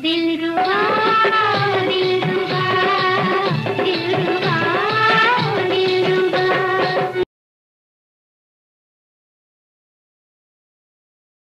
दिल रुआ